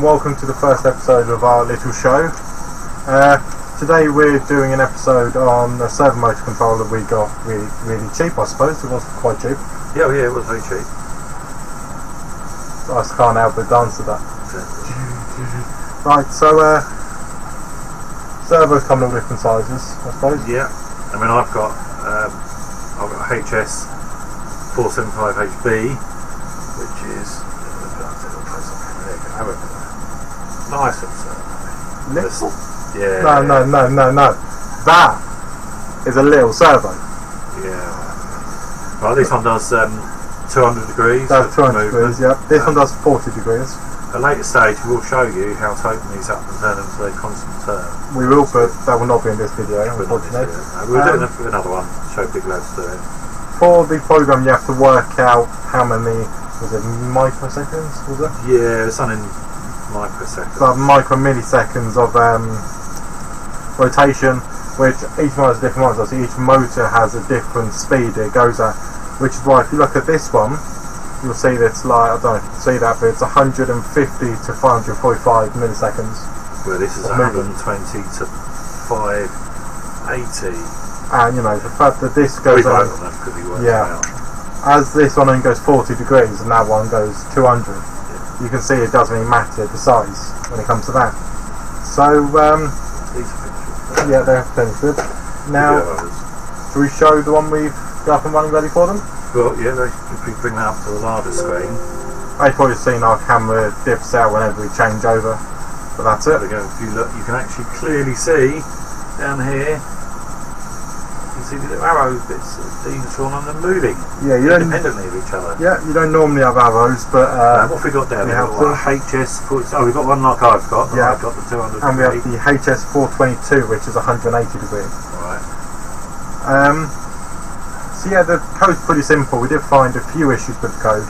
And welcome to the first episode of our little show. Uh, today we're doing an episode on a servo motor controller we got really, really cheap, I suppose. It was quite cheap. Yeah, yeah, it was very cheap. I just can't help but dance to that. Right, so uh, servos come in all different sizes, I suppose. Yeah, I mean I've got um, I've got HS 475HB, which is nice little servo. Little? Yeah. No, no, no, no, no. That is a little servo. Yeah. Well, this one does um, 200 degrees. That's of 200 degrees, yep. This one Um, does 40 degrees. At a later stage, we'll show you how to open these up and turn them to a constant turn. We will, but that will not be in this video, But not this unfortunately. No, we'll Um, do another one. Show big lads do it. For the program, you have to work out how many, was it microseconds, was it? Yeah, in microseconds. It's like micro milliseconds of um, rotation, which each one has a different one. So each motor has a different speed it goes at, which is why if you look at this one, you'll see that it's like, I don't know if you can see that, but it's 150 to 545 milliseconds. Well, this is Of movement. 120 to 580. And you know, the fact that this goes on, on that because he works Yeah. as this one only goes 40 degrees and that one goes 200, you can see it doesn't really matter the size when it comes to that. So, um, These are pictures. yeah, they're finished good. Now, Yeah, those. We show the one we've got up and running ready for them? Well, yeah, they, if we bring that up to the larger screen, I've probably seen our camera dips out whenever we change over, but that's there it. we go. If you look, you can actually clearly see down here. See the little arrow bits being drawn on them moving Yeah, you don't. independently of each other. Yeah, you don't normally have arrows, but Uh, uh, what have we got down we there? have We've got HS. 40 Oh, we've got one like I've got. Yeah. I've got the 200. and we have the HS422, which is 180 degrees. Right. Um, so yeah, the code's pretty simple. We did find a few issues with the code,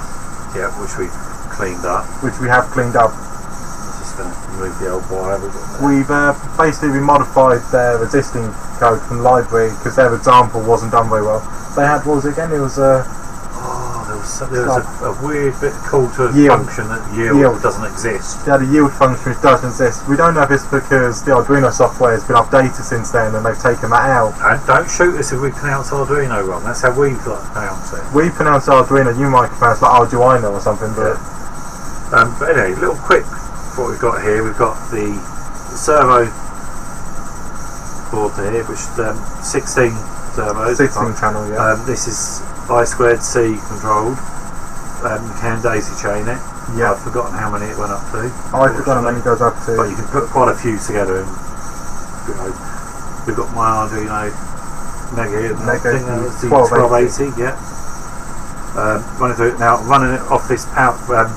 Yeah, which we've cleaned up. which we have cleaned up. I'm just going to remove the old wire. We've. We've uh, basically we modified their existing code from the library because their example wasn't done very well. They had what was it again? It was uh, Oh, there was, there was a, a weird bit called to a Yield. function that yield, Yield. doesn't exist. They had a yield function which doesn't exist. We don't know if it's because the Arduino software has been updated since then and they've taken that out. And don't shoot us if we pronounce Arduino wrong. That's how we've like to pronounce it. We pronounce Arduino, you might pronounce like Arduino or something, but Um, but anyway, little quick what we've got here. We've got the servo board to here, which is um, 16 servos. 16 channel, yeah. Um, this is I squared C controlled. Um, you can daisy chain it. yeah. I've forgotten how many it went up to. I've forgotten when it goes up to. But you can put quite a few together. And, you know, we've got my Arduino Mega here. Mega that 1280. 1280, yeah. Um, running through it now, running it off this power, um,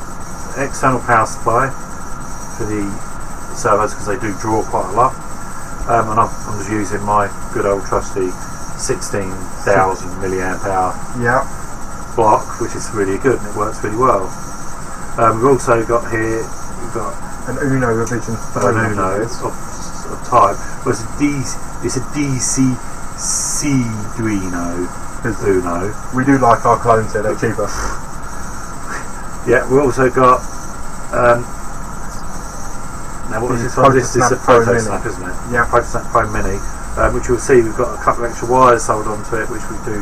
external power supply for the servos because they do draw quite a lot. Um, and I'm, I'm just using my good old trusty 16,000 milliamp hour Yeah. block, which is really good and it works really well. Um, we've also got here, we've got An Uno revision 3. an Uno of, of type. Well, it's a, D, it's a DCC Duino Uno. We do like our clones here, they're cheaper. Yeah, we also got. Um, now, what this? This is a Protosnap Pro Proto Mini. Snap, isn't it? Yeah. Protosnap Pro Mini, um, which you'll see we've got a couple of extra wires sold onto it, which we do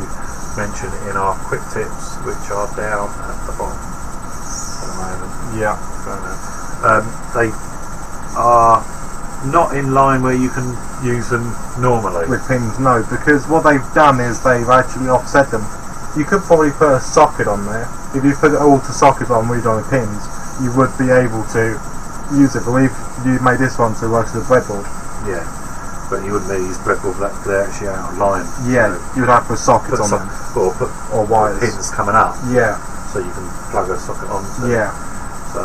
mention in our quick tips, which are down at the bottom at the moment. Yeah. Um, they are not in line where you can use them normally. With pins, no, because what they've done is they've actually offset them. You could probably put a socket on there. If you put all the sockets on read on the pins, you would be able to use it. But we've you made this one so it works with a breadboard. Yeah, but you wouldn't use breadboard for that they're actually out of line. Yeah, So you'd have to put sockets put on some, them or put or wires. pins coming up. Yeah, so you can plug a socket onto. yeah. So,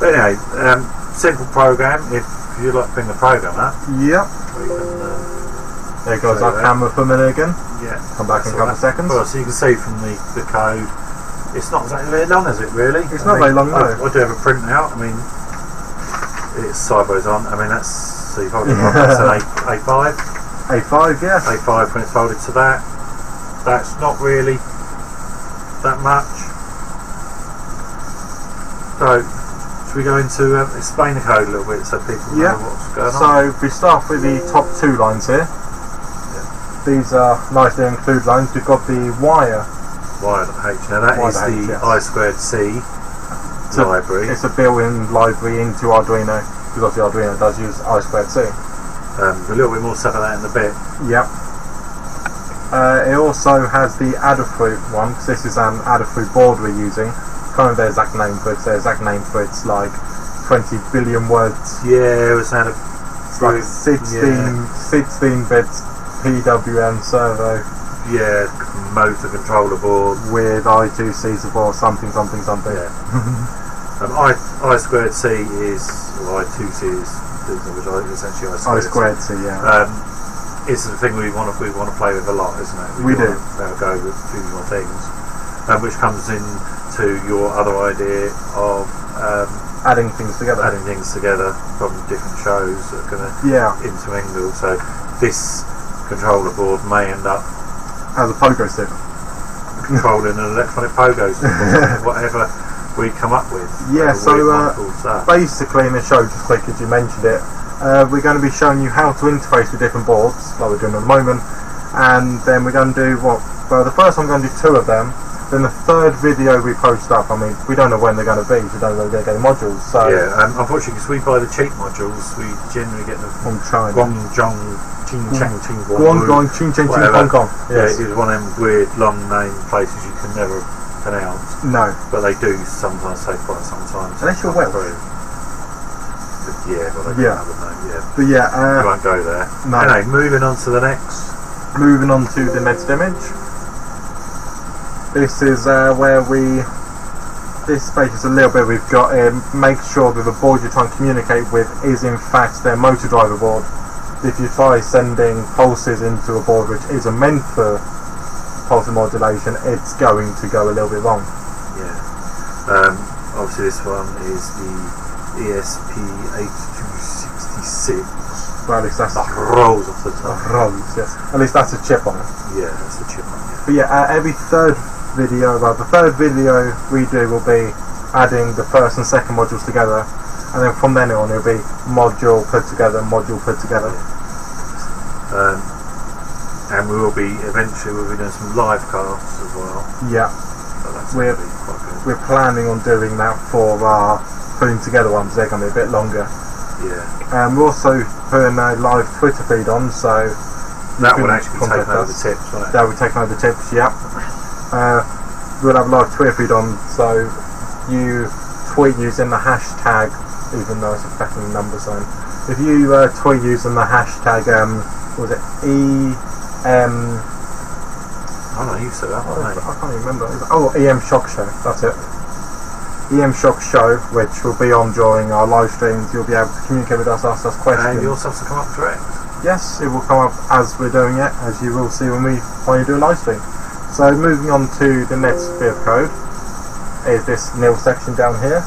but anyway, um, simple program. If you like to bring the program up, Yep. can. Uh, There goes our camera for a minute again. yeah. Come back in a couple of seconds. Well, so you can see from the, the code, it's not exactly very long, is it? Really? It's I not mean, very long, no. I, I do have a printout. I mean, it's sideways on. I mean, that's so you fold it on. That's an A, A5. A5, yeah. A5 when it's folded to that. That's not really that much. So Should we go into um, explain the code a little bit so people Yeah. know what's going on? So we start with the top two lines here. These are nicely include lines. We've got the wire. Wired H. Now that Wired is H, the yes. I squared C So library. It's a built-in library into Arduino because obviously Arduino does use I squared C. Um, a little bit more stuff that in a bit. Yep. Uh, it also has the Adafruit one because this is an Adafruit board we're using. Kind of their exact name for it. Their exact name for it's like 20 billion words. Yeah, it was of It's like 16, 16 bits PWM servo yeah motor controller board. with I2C support something something something. Yeah. um, I I squared C is or I two C is which I essentially I I squared. squared C, yeah. Um, it's the thing we want to we want to play with a lot, isn't it? We do. want to have a go with a few more things, um, which comes in to your other idea of um, Adding things together. adding things together from different shows that are going to Yeah, intermingle. So this controller board may end up as a pogo stick. controlling an electronic pogo stick whatever we come up with. Yeah, so, uh. Basically, in the show, just quick as you mentioned it, uh, we're going to be showing you how to interface with different boards, like we're doing at the moment, and then we're going to do what? Well, the first one we're going to do two of them. Then the third video we post up. I mean, we don't know when they're going to be. We don't know when they're getting modules. So yeah, um, unfortunately, because we buy the cheap modules, we generally get them from China. Guangzhong, Ching Chang, Ching Guan Ching Hong Kong. Yeah, Yes. it was one of them weird long name places you can never pronounce, No. but they do sometimes take quite some time. to Unless you're Welsh. through. But yeah, well, they Yeah. yeah. Yeah, But yeah, uh, won't go there. no. Anyway, moving on to the next. moving on to the next image. This is uh, where we. This space is a little bit we've got. Um, make sure that the board you're trying to communicate with is in fact their motor driver board. If you try sending pulses into a board which isn't meant for pulse modulation, it's going to go a little bit wrong. Yeah. Um, obviously, this one is the E ESP8266. Well, at least that's That rolls off the tongue. Rolls, yes. At least that's a chip on it. Yeah, that's a chip on But yeah, uh, every third video, well, the third video we do will be adding the first and second modules together, and then from then on it'll be module put together, module put together. Um, and we will be eventually we'll be doing some live casts as well. Yeah, So that's We're- be quite good. we're planning on doing that for our putting together ones. They're going to be a bit longer. Yeah, Um, we're also putting a live Twitter feed on, so that would actually take over the tips, it? that will take over the tips. Yeah, uh, we'll have a live Twitter feed on, so you tweet using the hashtag, even though it's a fucking number sign. If you uh, tweet using the hashtag, um, what was it E M? I don't know, you said that, I wasn't it? can't even remember. Oh, EM Shock Show. That's it. EM Shock Show, which will be on during our live streams. You'll be able to communicate with us, ask us questions. And yours has to come up direct. Yes, it will come up as we're doing it, as you will see when we you do a live stream. So moving on to the next bit of code is this nil section down here,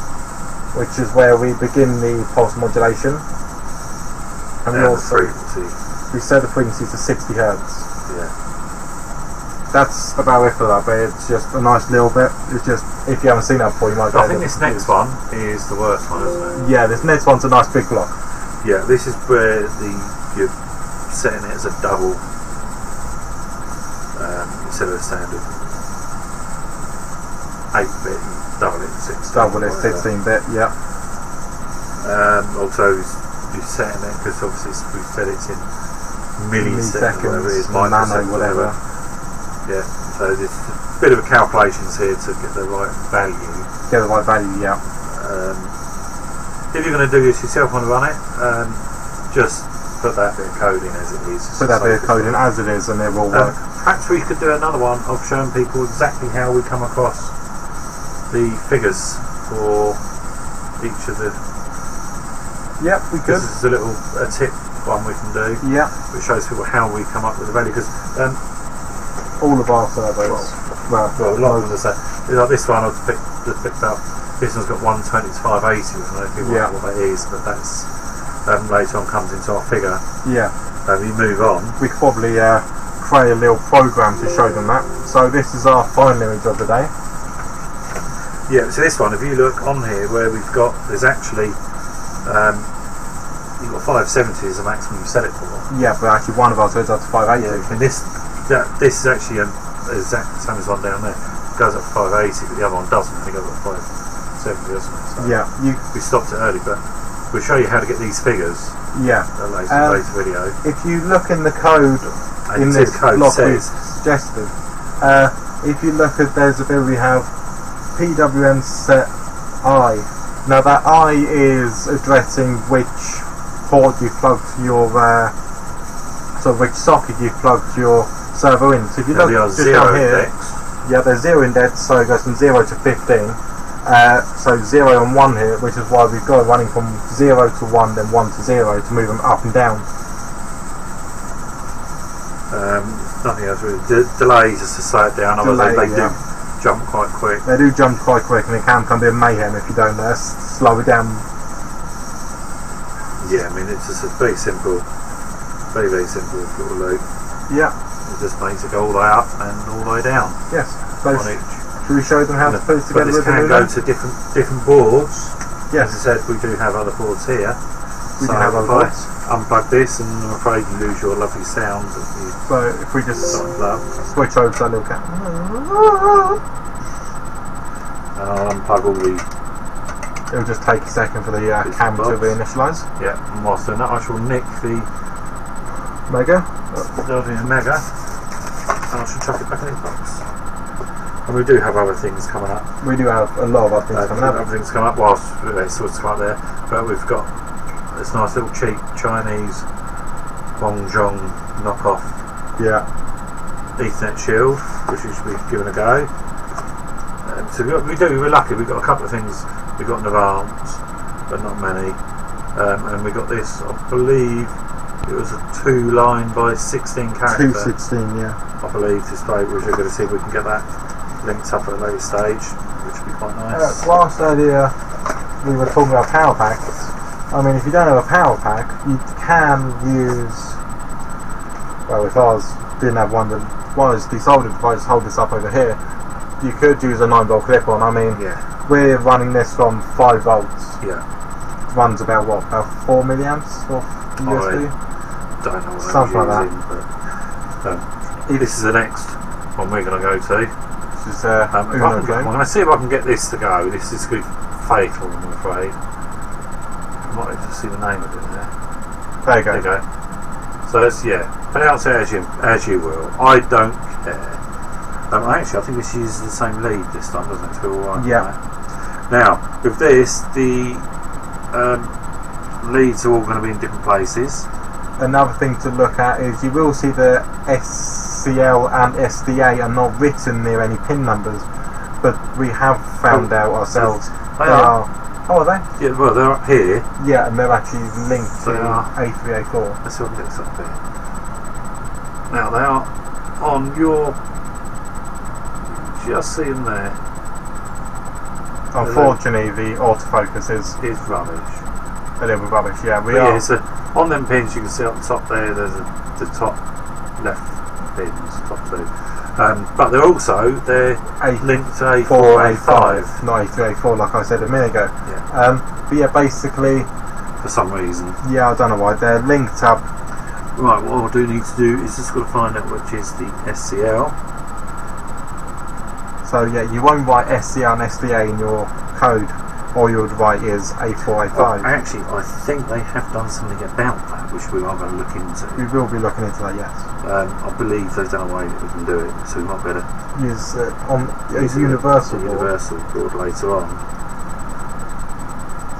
which is where we begin the pulse modulation. And we And also frequency. We set the frequency to 60 hertz. Yeah. That's about it for that, but it's just a nice little bit. It's just if you haven't seen that before, you might. I think this next one is the worst one, isn't it? Yeah, this next one's a nice big block. Yeah, this is where the you're setting it as a double um, instead of a standard eight bit, you double it 16 Double it 16 bit, Yeah, Um, also, you're setting it because obviously we've said it's in milliseconds, whatever it is, milliseconds, nano, whatever. Yeah, so there's a bit of a calculations here to get the right value. Get the right value. Yeah. Um, if you're going to do this yourself and run it, um, just put that bit of code in as it is. Put that bit of code in as it is, and it will Um, work. perhaps we could do another one of showing people exactly how we come across the figures for each of the. Yep, we could. This is a little a tip one we can do, Yeah, which shows people how we come up with the value. Because um, all of our servos. Well, well, a lot of them say like this one I've picked, picked up. This one's got 120 to 580, I don't know if people Yeah. know what that is, but that's um, later on comes into our figure. yeah, Um, you move on. we could probably uh, create a little program to show them that. So this is our final image of the day. Yeah, so this one, if you look on here where we've got, there's actually, um, you've got 570 as a maximum you set it for. Yeah, but actually one of our goes up to 580. Yeah, and this, that, this is actually an exact same as one down there. It goes up to 580, but the other one doesn't. It goes up to 570, doesn't it? So Yeah, you. We stopped it early, but we'll show you how to get these figures Yeah. at a later, Um, later video. If you look in the code And in this code block says, suggested, uh, if you look at there's a bit we have PWM set I. Now that I is addressing which port you've plugged your uh, so which socket you've plugged your servo in. So if you look just zero down here, index. yeah, there's zero index, so it goes from zero to fifteen. Uh, so zero and one here, which is why we've got it running from zero to one, then one to zero to move them up and down. Um, nothing else really. De- delay just to slow it down. Delay, they, they yeah. do jump quite quick. They do jump quite quick, and it can become a bit of mayhem if you don't uh, slow it down. Yeah, I mean it's just a very simple, very very simple little loop. Yeah, It just makes it go all the way up and all the way down yes. Each. should we show them how to put it together? but this can go to different different boards. Yes. As I said, we do have other boards here. we so can have other boards. unplug this, and I'm afraid you lose your lovely sound. that you So if we just switch over to that little cat. And I'll unplug all the It'll just take a second for the uh, camera to and bobs. reinitialize. yeah. And whilst doing that, I shall nick the Mega. Arduino Mega, and I shall chuck it back in the box. And we do have other things coming up. We do have a lot of other things Uh, coming up. Everything's come up whilst it's sort of come up there, but we've got this nice little cheap Chinese Bongjong knockoff Yeah. Ethernet shield, which we should be giving a go. Um, so we, got, we do, we're lucky, we've got a couple of things we got in advance, but not many. Um, and we got this, I believe it was a two line by 16 character, 216, yeah. I believe, display, which we're going to see if we can get that linked up at a later stage, which would be quite Uh, nice. whilst earlier we were talking about power packs, I mean, if you don't have a power pack, you can use. Well, if ours didn't have one that was desoldered, if I just hold this up over here, you could use a 9 volt clip on. I mean, yeah, we're running this from 5 volts. yeah. Runs about what? About 4 milliamps of USB? Don't know Something I'm like using, but um, this is the next one we're going to go to. Which is uh, Um, if I Uno can, I'm going to see if I can get this to go. This is good fatal, I'm afraid. I might have to see the name of it there. There you go. There you go. So it's, yeah. Pronounce it as you as you will. I don't care. Um, actually, I think this uses the same lead this time, doesn't it? So we're all right. Yeah. Now with this, the um, leads are all going to be in different places. Another thing to look at is you will see the SCL and SDA are not written near any pin numbers, but we have found Oh, out ourselves They they are. are. Oh, are they? Yeah, well, they're up here. Yeah, and they're actually linked to They are. A3A4. Let's see what it's up there. Now they are on your. Just see them there. Unfortunately, the autofocus is It's rubbish. a little bit rubbish. Yeah, we But are. yeah, so on them pins you can see up the top there. There's a, the top left pins, top two. Um, but they're also they're A linked to A4, A A5 A3A4, like I said a minute ago. Yeah. Um, but yeah, basically, for some reason. yeah, I don't know why they're linked up. Right, what I do need to do is just got to find out which is the SCL. So yeah, you won't write SCR and SDA in your code. All you would write is A4, A5. Actually, I think they have done something about that, which we are going to look into. We will be looking into that, yes. Um, I believe they've done a way that we can do it, so we might better Use uh, on use universal. board. universal board later on.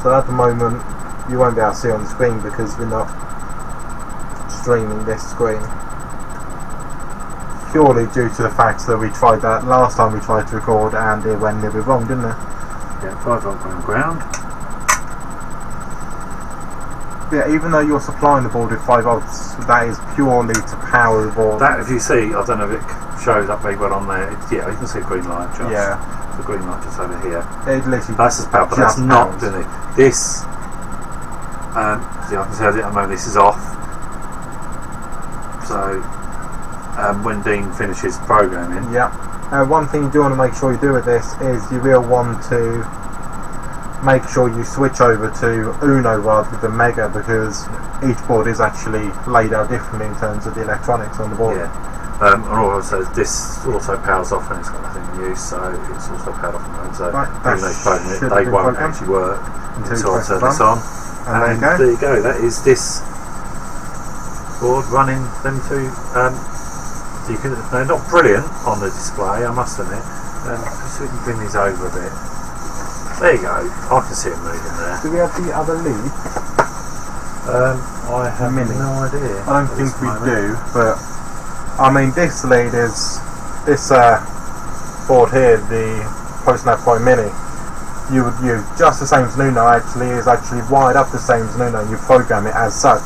So at the moment, you won't be able to see on the screen because we're not streaming this screen. Purely due to the fact that we tried that last time we tried to record and it went a little bit wrong, didn't it? Yeah, 5 volt ground ground. Yeah, even though you're supplying the board with 5 volts, that is purely to power the board. That, if you see, I don't know if it shows up very well on there. It's, yeah, you can see a green light just. yeah, The green light just over here. it literally. That's as power, but that's Just not doing it. This, um, see, I can see at the moment this is off. So, um, when Dean finishes programming, Yeah, Uh, one thing you do want to make sure you do with this is you will want to make sure you switch over to Uno rather than Mega because each board is actually laid out differently in terms of the electronics on the board. Yeah. Um, and also, this also powers off when it's got nothing in use, so it's also powered off on its own. So Right, even though it, they won't actually work until until I turn this on. And there you go. there you go. That is this board running them two. Um, you can, they're not brilliant on the display, I must admit. Um, so we can bring these over a bit. There you go. I can see it moving there. Do we have the other lead? Um, I have Mini. no idea. I don't think we moment. do, but I mean this lead is this uh, board here, the ProtoSnap Pro Mini. You would use just the same as Nuno. Actually, is actually wired up the same as Nuno. You program it as such.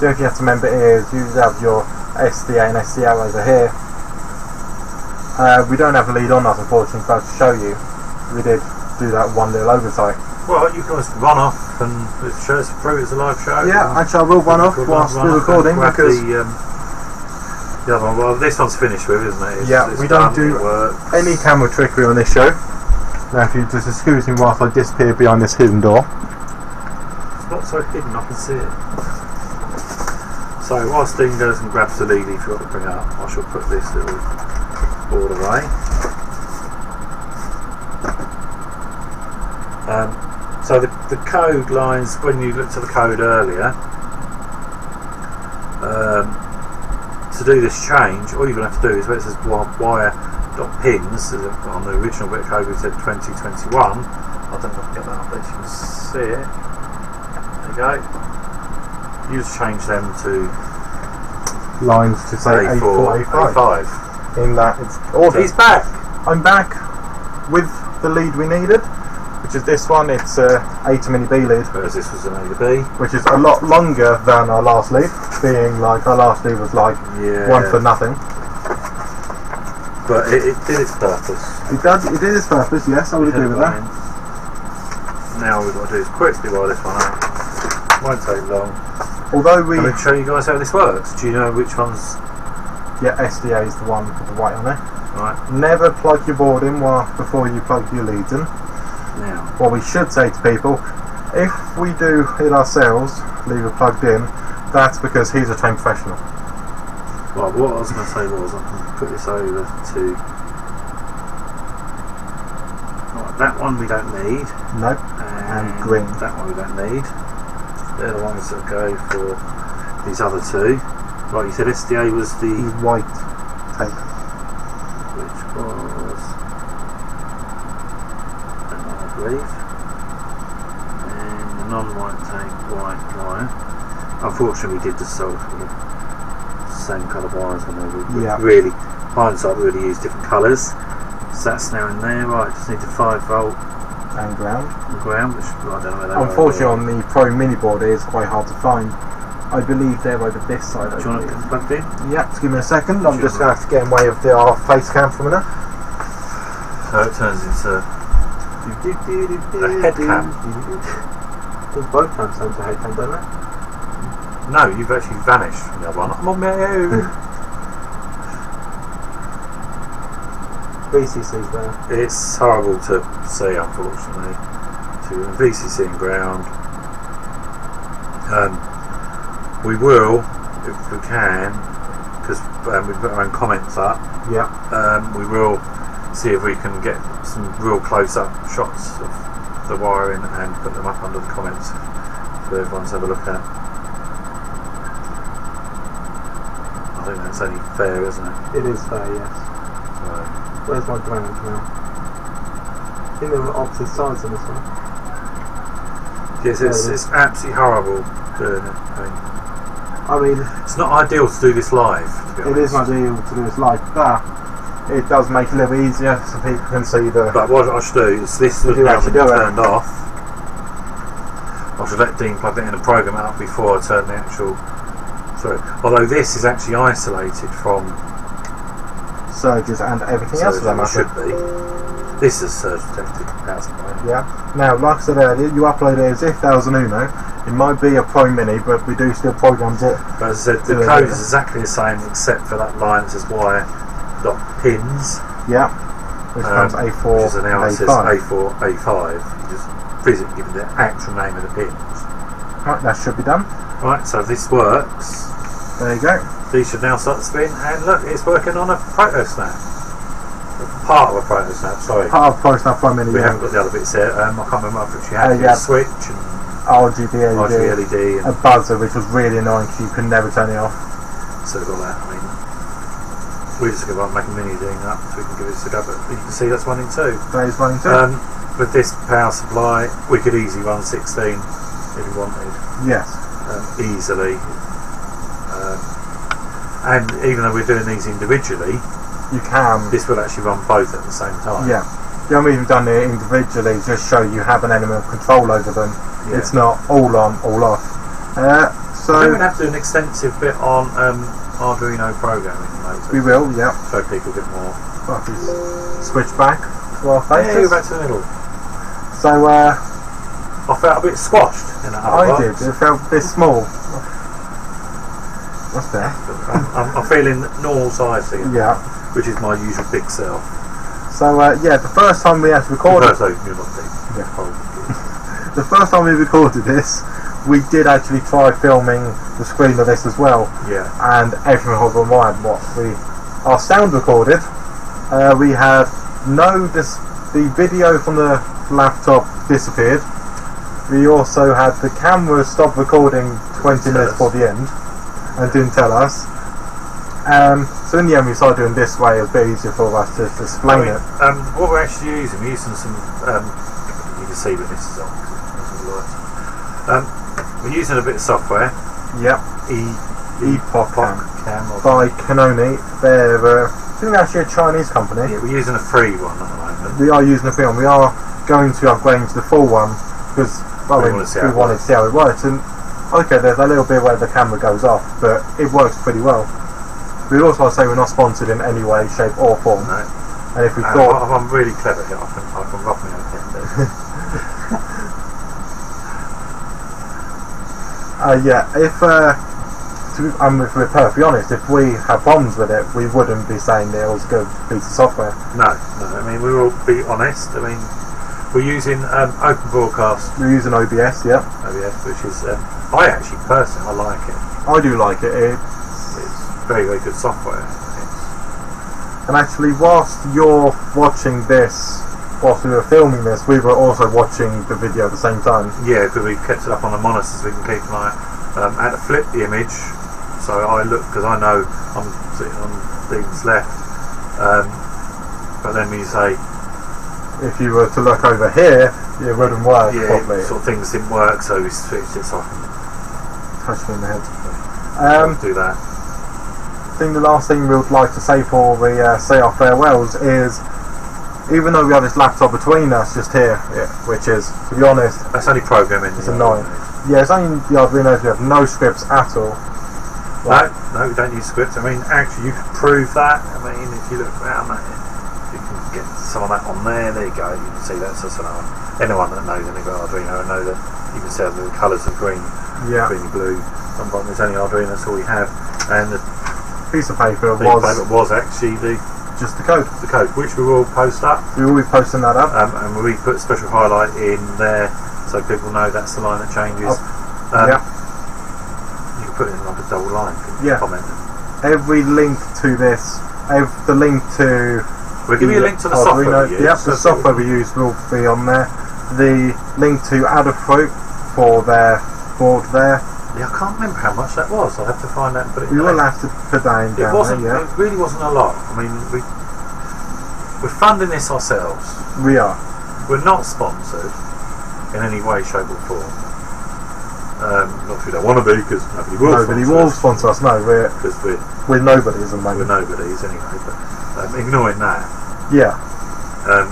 The only thing you have to remember is you have your SDA and SDL over here. Uh, we don't have a lead on us, unfortunately, but to show you, we did do that one little oversight. Well, you can just run off and it shows through it's a live show. Yeah, actually, I will run off whilst run we're recording because the, um, the other one. Well, this one's finished with, isn't it? It's, Yeah, it's we don't do any camera trickery on this show. Now, if you just excuse me whilst I disappear behind this hidden door. It's not so hidden, I can see it. So whilst Dean goes and grabs the lead he forgot to bring up, I shall put this little board away. Um, so the, the code lines, when you looked at the code earlier, um, to do this change, all you're going to have to do is where it says wi- wire pins on the original bit of code it said 2021 I don't know if I can get that up there you can see it. There you go you just change them to Lines to say A4 A4, A5. A5 In that it's ordered. he's back I'm back with the lead we needed, which is this one. It's a A to mini B lead, whereas this was an A to B which is a lot longer than our last lead, being like our last lead was like yeah one for nothing. but it, it did its purpose It does. It did its purpose. Yes, I would agree with that. now all we've got to do is quickly wire this one up won't take long Although we, I'm show you guys how this works do you know which ones yeah, SDA is the one with the white on there. right Never plug your board in while before you plug your leads in. now what we should say to people, if we do it ourselves, leave it plugged in, that's because he's a trained professional. Well, what I was going to say was I can put this over to. Right, that one we don't need. Nope. And, And green. That one we don't need. They're the ones that go for these other two. Right, you said SDA was The the. white tape. Which was. That one, I believe. And the non white tape, white wire. Unfortunately, we did the sort of the same colour wires I know We, we Yeah. really, hindsight, we really used different colours. So that's now in there. Right, just need the 5 volt And ground. ground, which I don't know where they. Unfortunately, on the Pro Mini board, it is quite hard to find. I believe they're over this side. Do you want to get plugged in? Yeah, just give me a second. I'm just going to have to get in way of the our face cam for a minute. So it turns into. a head cam. both cams turn to head cam, don't they? No, you've actually vanished from the other one. I'm on my own. VCC's there. It's horrible to see, unfortunately. To VCC and ground. Um, we will, if we can, because um, we put our own comments up. Yeah. Um, we will see if we can get some real close-up shots of the wiring and put them up under the comments for everyone to have a look at. I think that's only fair, isn't it? It is fair, yes. Where's my ground now? I think there were opposite sides on this one. yes, it's, it is. absolutely horrible doing it. I mean, It's not ideal to do this live. It is ideal to do this live, but It does make it a little easier so people can see the. But what I should do is this do now actually been do it. turned off. I should let Dean plug it in and program it up before I turn the actual. Sorry. Although this is actually isolated from surges and everything else for that it should be. This is surge detected supply. Yeah. Now, like I said earlier, you upload it as if that was an Uno. It might be a Pro Mini, but we do still programs it. But as I said, the code is exactly the same except for that line that says wire dot pins. Yeah. Which Um, comes A4 which is an analysis A5. A4, A5. You just physically give it the actual name of the pins. Right, that should be done. Right, so this works, There you go. These should now start to spin, and look, it's working on a proto snap. Part of a proto snap, sorry. Part of Pro Snap Pro Mini. We yeah. haven't got the other bits there. Um, I can't remember if you had Uh, yeah. switch and RGB LED. RGB LED A buzzer, which was really annoying because you could never turn it off. sort of got that. I mean, we just give up making mini thing up so we can give this a go, but you can see that's running too. That is running too. Um, with this power supply, we could easily run 16 if we wanted, yes. um, easily. And even though we're doing these individually, You can. this will actually run both at the same time. Yeah. The only reason we've done it individually is just show you have an element of control over them. Yeah. It's not all on, all off. Uh, I think so we'd have to do an extensive bit on um, Arduino programming later. we will, yeah. Show people a bit more. Well, switch back to our Yeah, faces. go back to the middle. So uh, I felt a bit squashed in that I did. It felt a bit small. What's that? I'm, I'm, I'm feeling normal size here, Yeah. which is my usual big self. So uh, yeah, the first time we actually recorded, open you're not big. Yeah. Oh, the first time we recorded this, we did actually try filming the screen of this as well. yeah. and everything was on mine. What we our sound recorded, uh, we had no dis- the video from the laptop disappeared. We also had the camera stop recording 20 minutes before the end and didn't tell us. Um, so in the end, we started doing this way. It was a bit easier for us to, to I explain mean, it. um, what we're actually using, we're using some. Um, you can see that this is on. 'cause it doesn't work. Um, we're using a bit of software. Yep, E Epoch Cam by Kinoni. They're uh, I think they're actually a Chinese company. Yeah, we're using a free one at the moment. we are using a free one. We are going to upgrade to the full one because well, We we, wanna we wanted to see how it works. And okay, there's a little bit where the camera goes off, but it works pretty well. We also say we're not sponsored in any way, shape, or form. No. And if we Uh, thought, I'm really clever here. I can, I can own head. uh, yeah, if uh, to um, if we're perfectly honest, if we had problems with it, we wouldn't be saying that it was a good piece of software. No, no. I mean, we will be honest. I mean, we're using um, Open Broadcast We're using OBS, yeah. OBS, which is um, I actually personally I like it. I do like it. it It's very very good software. It's, and actually, whilst you're watching this, whilst we were filming this, we were also watching the video at the same time. yeah, because we kept it up on the monitor so we can keep an eye. Um, I had to flip the image, so I look because I know I'm sitting on things left. Um, but then when you say If you were to look over here, it wouldn't work yeah, properly. sort of things didn't work, so we switched it off. I can Touch me in the head. Um, do that. I think the last thing we would like to say before we uh, say our farewells is, even though we have this laptop between us just here, yeah, which is, to be honest, That's only programming. It's annoying. yeah, it's only the Arduino we have no scripts at all. No, no, we don't use scripts. I mean, actually, you could prove that. I mean, if you look around that, get some of that on there. There you go. You can see that. So, so now, anyone that knows anything about Arduino I know that you can see the colours of green, Yeah, green, blue. The bottom, it's only Arduino. That's all we have. And the piece of paper thing was paper was actually the, just the code. the code, which we will post up. We will be posting that up. Um, and we put special highlight in there so people know that's the line that changes. Um, yeah. You can put it in like a double line. Yeah. Comment. Every link to this, ev- the link to We'll give you a link to the software. we use. Yep, the software we use will be on there. The link to Adafruit for their board there. Yeah, I can't remember how much that was. I'll have to find that and put it We will have to put that in It wasn't. there, It really wasn't a lot. I mean, we we're funding this ourselves. We are. We're not sponsored in any way, shape, or form. Um, not if we don't want to be, because nobody will. Nobody will sponsor us, no, we're, because we're, we're nobodies at the we're nobodies anyway. But um, ignoring that, Yeah, um,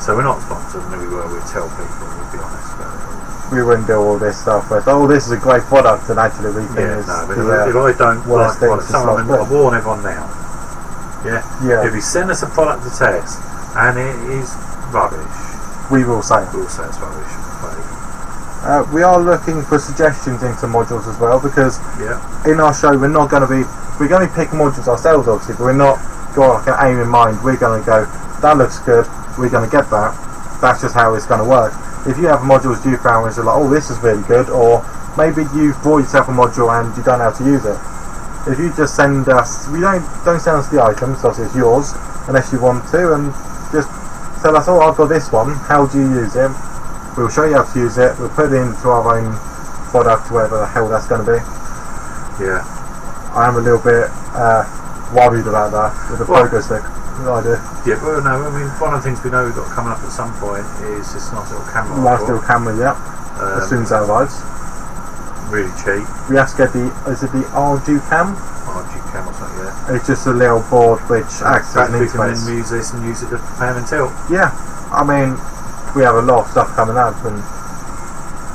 so we're not sponsored. And we were, we'd tell people. We'd be honest about it. we wouldn't do all this stuff, with, oh, this is a great product, and actually we think Yeah, it's no, but the, if, if uh, I don't like what to someone, I with. warn everyone now. Yeah. yeah, If you send us a product to test and it is rubbish, we will say. it. we'll say it's rubbish. Uh, we are looking for suggestions into modules as well, because Yeah. in our show we're not going to be we're going to picking modules ourselves, obviously, but we're not got like an aim in mind. We're going to go. That looks good. We're going to get that. That's just how it's going to work. If you have modules you found which are like, oh, this is really good, or maybe you've bought yourself a module and you don't know how to use it. If you just send us, we don't don't send us the items, obviously it's yours, unless you want to, and just tell us, oh, I've got this one. How do you use it? We'll show you how to use it. We'll put it into our own product, whatever the hell that's going to be. Yeah. I am a little bit uh, worried about that with the Well- pogo stick. No idea. Yeah, well, no, I mean, one of the things we know we've got coming up at some point is this nice little camera. Nice little camera, yeah. Um, as soon as that arrives, really cheap. we have to get the is it the RG cam? RG cam or something, yeah. It's just a little board which acts as an we can then interface. use this and use it to pan and tilt. Yeah, I mean, we have a lot of stuff coming out, and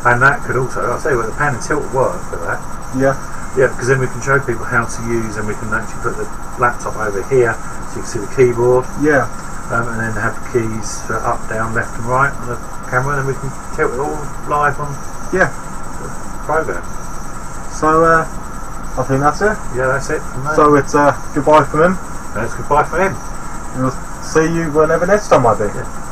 And that could also, I'll tell you what, the pan and tilt work for that. yeah, Yeah, because then we can show people how to use and we can actually put the laptop over here so you can see the keyboard yeah, um, and then have the keys for up, down, left and right on the camera and then we can tilt it all live on yeah. the program. So uh, I think that's it. Yeah, that's it from. So it's uh, goodbye from him. that's goodbye for him. We'll see you whenever next time I be. Yeah.